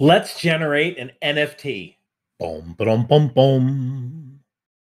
Let's generate an NFT. Boom, boom, boom, boom.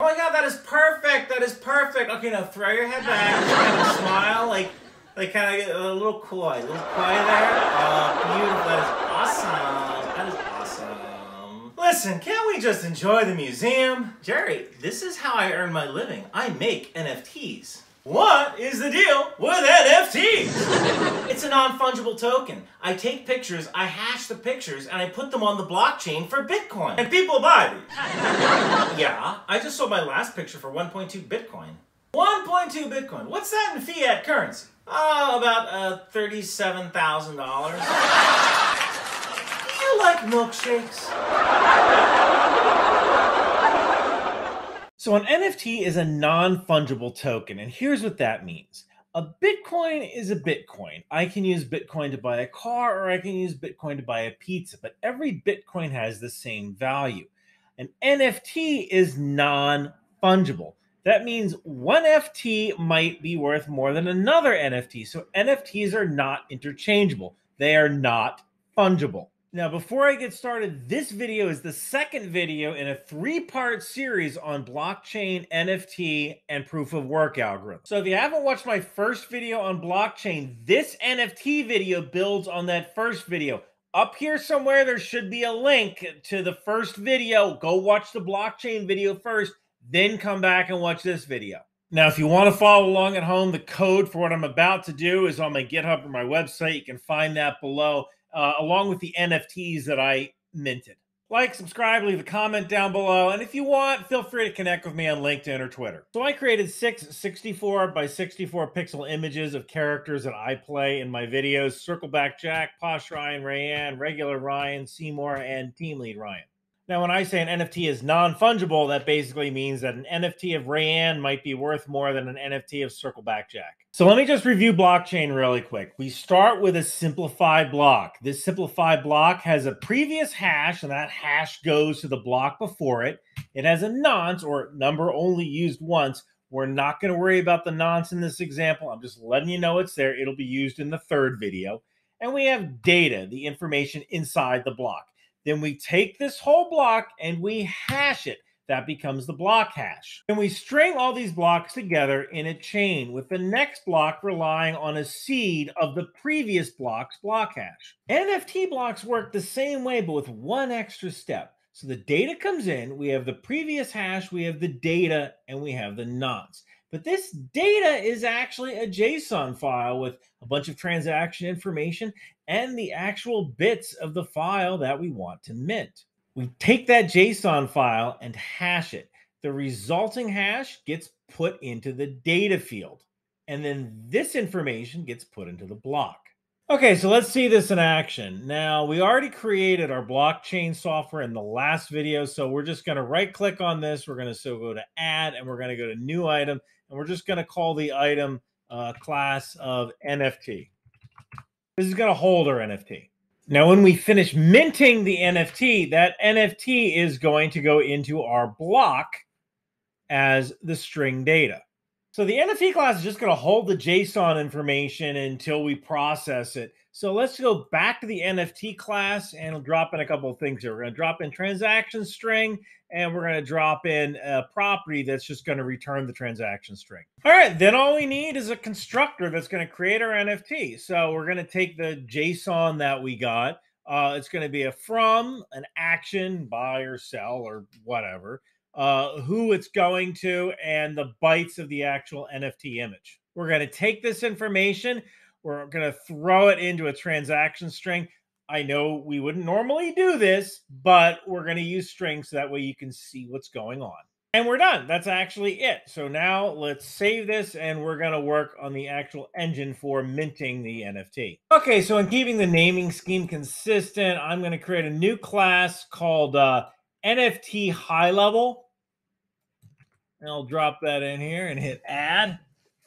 Oh my god, that is perfect. That is perfect. Okay, now throw your head back, just kind of smile, like, like kind of a little coy, a little coy there. Oh, beautiful. That is awesome. That is awesome. Listen, can't we just enjoy the museum? Jerry, this is how I earn my living. I make NFTs. What is the deal with NFTs? it's a non-fungible token. I take pictures, I hash the pictures, and I put them on the blockchain for Bitcoin. And people buy these. yeah, I just sold my last picture for 1.2 Bitcoin. 1.2 Bitcoin. What's that in fiat currency? Oh, about uh, $37,000. Do you like milkshakes? So an NFT is a non-fungible token, and here's what that means. A Bitcoin is a Bitcoin. I can use Bitcoin to buy a car or I can use Bitcoin to buy a pizza, but every Bitcoin has the same value. An NFT is non-fungible. That means one NFT might be worth more than another NFT. So NFTs are not interchangeable. They are not fungible. Now, before I get started, this video is the second video in a three part series on blockchain, NFT, and proof of work algorithms. So, if you haven't watched my first video on blockchain, this NFT video builds on that first video. Up here somewhere, there should be a link to the first video. Go watch the blockchain video first, then come back and watch this video. Now, if you want to follow along at home, the code for what I'm about to do is on my GitHub or my website. You can find that below uh, along with the NFTs that I minted. Like, subscribe, leave a comment down below, and if you want, feel free to connect with me on LinkedIn or Twitter. So I created six 64 by 64 pixel images of characters that I play in my videos. Circleback Jack, Posh Ryan, Rayanne, Regular Ryan, Seymour, and Team Lead Ryan. Now, when I say an NFT is non fungible, that basically means that an NFT of Rayanne might be worth more than an NFT of Circleback Jack. So let me just review blockchain really quick. We start with a simplified block. This simplified block has a previous hash, and that hash goes to the block before it. It has a nonce or number only used once. We're not going to worry about the nonce in this example. I'm just letting you know it's there. It'll be used in the third video. And we have data, the information inside the block. Then we take this whole block and we hash it. That becomes the block hash. And we string all these blocks together in a chain with the next block relying on a seed of the previous block's block hash. NFT blocks work the same way, but with one extra step. So the data comes in, we have the previous hash, we have the data, and we have the nonce. But this data is actually a JSON file with a bunch of transaction information and the actual bits of the file that we want to mint. We take that JSON file and hash it. The resulting hash gets put into the data field. And then this information gets put into the block. Okay, so let's see this in action. Now, we already created our blockchain software in the last video, so we're just going to right click on this. We're going to so go to add and we're going to go to new item and we're just going to call the item uh, class of NFT. This is going to hold our NFT. Now, when we finish minting the NFT, that NFT is going to go into our block as the string data. So the NFT class is just going to hold the JSON information until we process it. So let's go back to the NFT class and we'll drop in a couple of things here. We're going to drop in transaction string and we're going to drop in a property that's just going to return the transaction string. All right, then all we need is a constructor that's going to create our NFT. So we're going to take the JSON that we got. Uh, it's going to be a from, an action, buy or sell or whatever uh, who it's going to, and the bytes of the actual NFT image. We're going to take this information, we're going to throw it into a transaction string. I know we wouldn't normally do this, but we're going to use strings so that way you can see what's going on. And we're done. That's actually it. So now let's save this and we're going to work on the actual engine for minting the NFT. Okay, so in keeping the naming scheme consistent, I'm going to create a new class called uh, NFT High Level. And I'll drop that in here and hit add.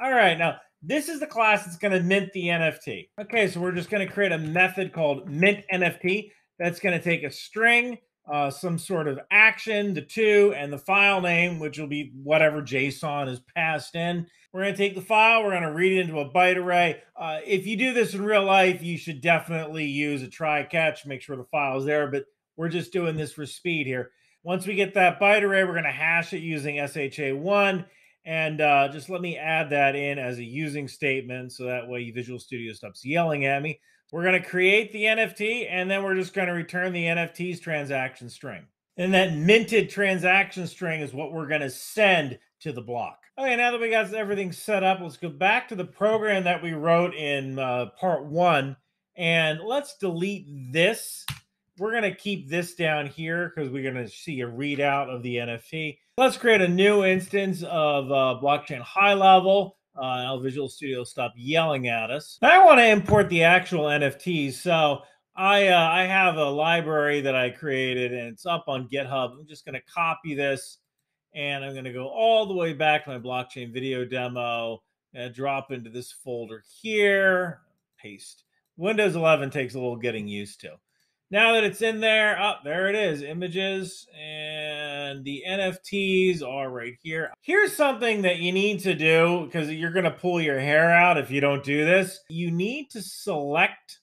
All right, now this is the class that's going to mint the NFT. Okay, so we're just going to create a method called mint NFT that's going to take a string, uh, some sort of action, the to, and the file name, which will be whatever JSON is passed in. We're going to take the file, we're going to read it into a byte array. Uh, if you do this in real life, you should definitely use a try catch, make sure the file is there, but we're just doing this for speed here. Once we get that byte array, we're going to hash it using SHA1. And uh, just let me add that in as a using statement so that way Visual Studio stops yelling at me. We're going to create the NFT and then we're just going to return the NFT's transaction string. And that minted transaction string is what we're going to send to the block. Okay, now that we got everything set up, let's go back to the program that we wrote in uh, part one and let's delete this. We're going to keep this down here because we're going to see a readout of the NFT. Let's create a new instance of uh, blockchain high level uh, Visual Studio stop yelling at us. Now I want to import the actual NFTs. So I uh, I have a library that I created and it's up on GitHub. I'm just going to copy this and I'm going to go all the way back to my blockchain video demo and drop into this folder here. Paste. Windows 11 takes a little getting used to. Now that it's in there, up oh, there it is, images, and the NFTs are right here. Here's something that you need to do because you're going to pull your hair out if you don't do this. You need to select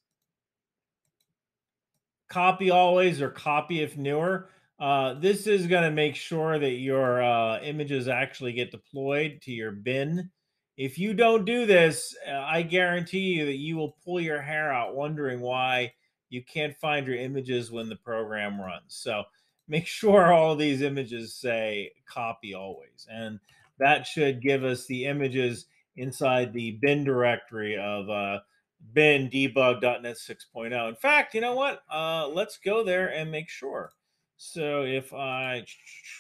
copy always or copy if newer. Uh, this is going to make sure that your uh, images actually get deployed to your bin. If you don't do this, uh, I guarantee you that you will pull your hair out wondering why you can't find your images when the program runs. So make sure all these images say copy always. And that should give us the images inside the bin directory of uh, bin debug.net 6.0. In fact, you know what? Uh, let's go there and make sure. So if I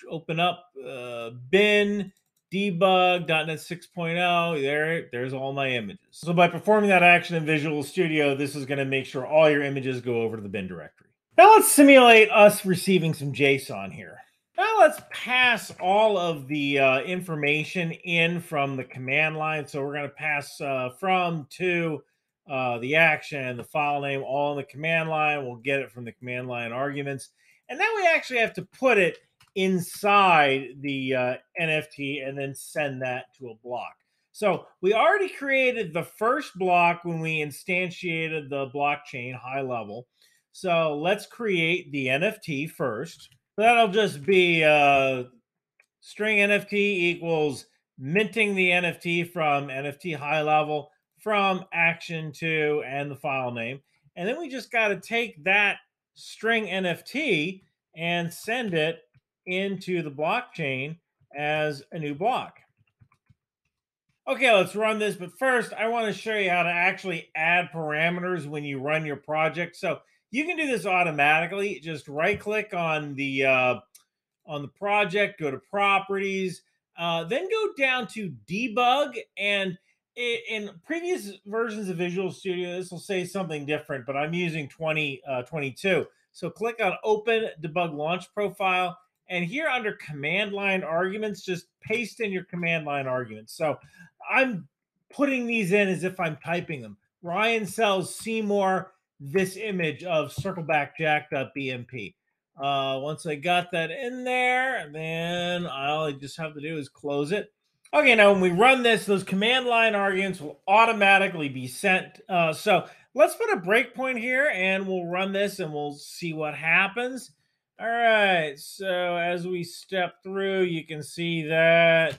open up uh, bin debug.net 6.0 there there's all my images. So by performing that action in visual studio this is going to make sure all your images go over to the bin directory. Now let's simulate us receiving some json here. Now let's pass all of the uh, information in from the command line. So we're going to pass uh, from to uh, the action the file name all in the command line. We'll get it from the command line arguments. And then we actually have to put it inside the uh, NFT and then send that to a block. So we already created the first block when we instantiated the blockchain high level. So let's create the NFT first. That'll just be uh, string NFT equals minting the NFT from NFT high level from action to and the file name. And then we just got to take that string NFT and send it into the blockchain as a new block. Okay, let's run this. But first, I want to show you how to actually add parameters when you run your project. So you can do this automatically. Just right click on the uh, on the project, go to properties, uh, then go down to debug. And in previous versions of Visual Studio, this will say something different, but I'm using 2022. Uh, so click on open debug launch profile and here under command line arguments, just paste in your command line arguments. So I'm putting these in as if I'm typing them. Ryan sells Seymour this image of circleback jack.bmp. Uh, once I got that in there, then all I just have to do is close it. Okay, now when we run this, those command line arguments will automatically be sent. Uh, so let's put a breakpoint here and we'll run this and we'll see what happens. All right, so as we step through, you can see that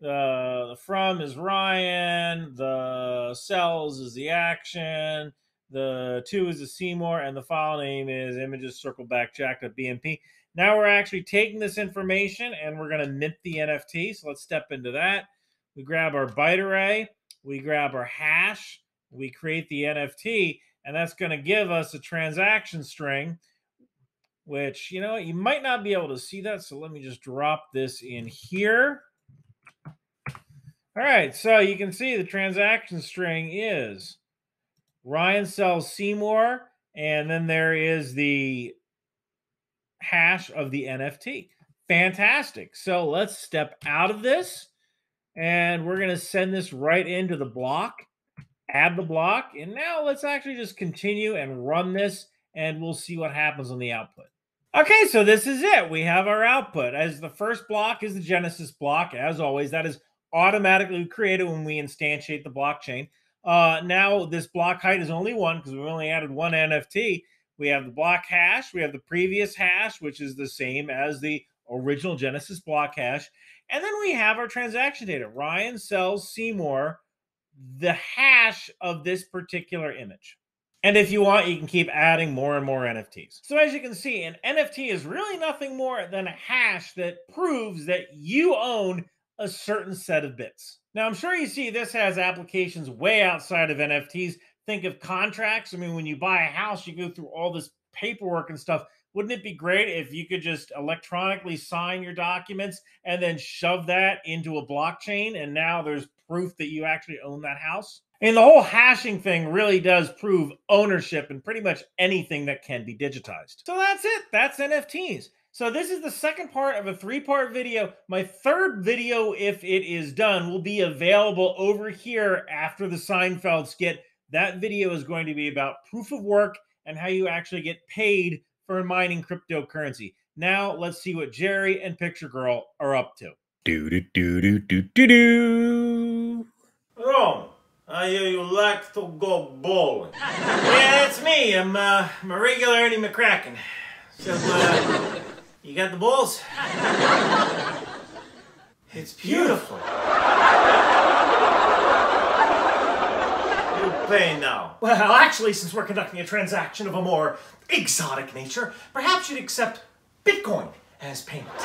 uh, the from is Ryan, the sells is the action, the to is the Seymour, and the file name is images circle back jack.bmp. Now we're actually taking this information and we're going to mint the NFT. So let's step into that. We grab our byte array, we grab our hash, we create the NFT, and that's going to give us a transaction string which, you know, you might not be able to see that. So let me just drop this in here. All right, so you can see the transaction string is Ryan sells Seymour, and then there is the hash of the NFT. Fantastic. So let's step out of this, and we're going to send this right into the block, add the block, and now let's actually just continue and run this, and we'll see what happens on the output. Okay, so this is it. We have our output. As the first block is the Genesis block. As always, that is automatically created when we instantiate the blockchain. Uh, now this block height is only one because we've only added one NFT. We have the block hash. We have the previous hash, which is the same as the original Genesis block hash. And then we have our transaction data. Ryan sells Seymour the hash of this particular image. And if you want, you can keep adding more and more NFTs. So as you can see, an NFT is really nothing more than a hash that proves that you own a certain set of bits. Now, I'm sure you see this has applications way outside of NFTs. Think of contracts. I mean, when you buy a house, you go through all this paperwork and stuff. Wouldn't it be great if you could just electronically sign your documents and then shove that into a blockchain and now there's proof that you actually own that house? And the whole hashing thing really does prove ownership in pretty much anything that can be digitized. So that's it. That's NFTs. So this is the second part of a three-part video. My third video, if it is done, will be available over here after the Seinfeld skit. That video is going to be about proof of work and how you actually get paid for mining cryptocurrency. Now let's see what Jerry and Picture Girl are up to. Do do do do do do do. Rome, I hear you like to go bowling. yeah, it's me. I'm, uh, I'm a regular Ernie McCracken. So, uh, you got the balls? It's beautiful. You pay now. Well, actually, since we're conducting a transaction of a more exotic nature, perhaps you'd accept Bitcoin as payment.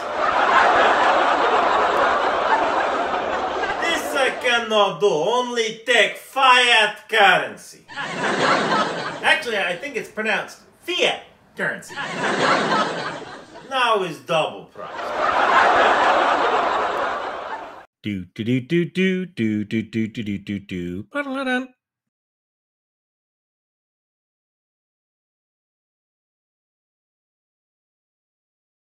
I cannot do. Only take fiat currency. Actually, I think it's pronounced fiat currency. now is double price. Do do do do do do do do do do do do.